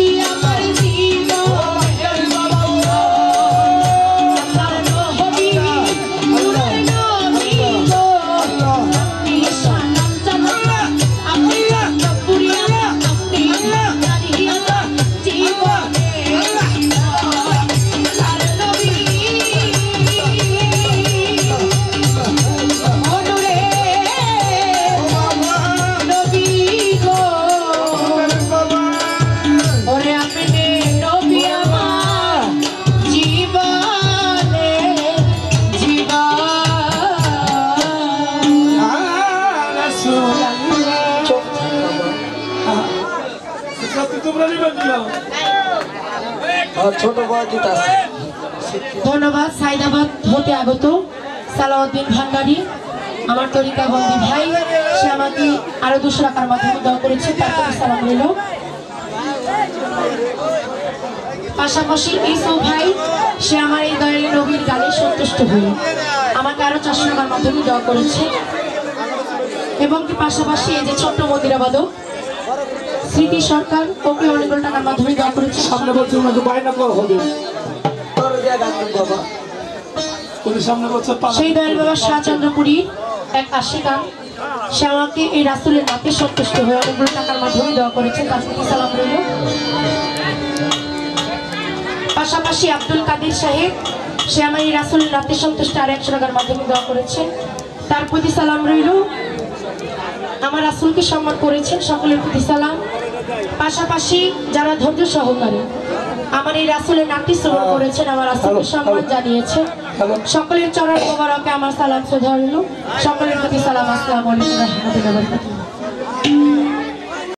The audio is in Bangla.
किया ছোট ধন্যবাদ সাইদাবাদ হতে আগত সালাউদ্দিন ভান্ডারী আমার তরিকা বন্দি ভাই। সে আমাকে আরও দুশো টাকার মাধ্যমে দেওয়া করেছে তার প্রতি সালাম রইল। পাশাপাশি ইসু ভাই সে আমার এই দয়ালী নবীর গানে সন্তুষ্ট হয়ে আমাকে আরও চারশো টাকার মাধ্যমে দেওয়া করেছে। এবং কি পাশাপাশি এই যে ছোট্ট মন্দিরাবাদক স্মৃতি সরকার ওকে অনেকগুলো টাকার মাধ্যমে দেওয়া করেছে। সামনে বলছে ওনাকে বায়না করা হবে। তোর দিয়ে ডাকবেন বাবা। উনি সামনে বলছে পালা। সেই দয়াল বাবা শাহচন্দ্রপুরী এক আশিকান সে আমাকে এই রাসুলের নাতে সন্তুষ্ট হয়ে অনেকগুলো টাকার মাধ্যমে দেওয়া করেছে। তার প্রতি সালাম রইল। পাশাপাশি আব্দুল কাদির সাহেব সে আমার এই রাসুলের নাতে সন্তুষ্ট আর একশো টাকার মাধ্যমে দেওয়া করেছে। তার প্রতি সালাম রইল। আমার রাসুলকে সম্মান করেছেন। সকলের প্রতি সালাম। পাশাপাশি যারা ধৈর্য সহকারে আমার এই রাসুলের নাটি শ্রবণ করেছেন আমার রাসুলকে সম্মান জানিয়েছে। সকলের চরণ মোবারকে আমার সালাম শ্রদ্ধা রইল সকলের প্রতি সালাম আসসালাম আলাইকুম রহমতুল্লাহ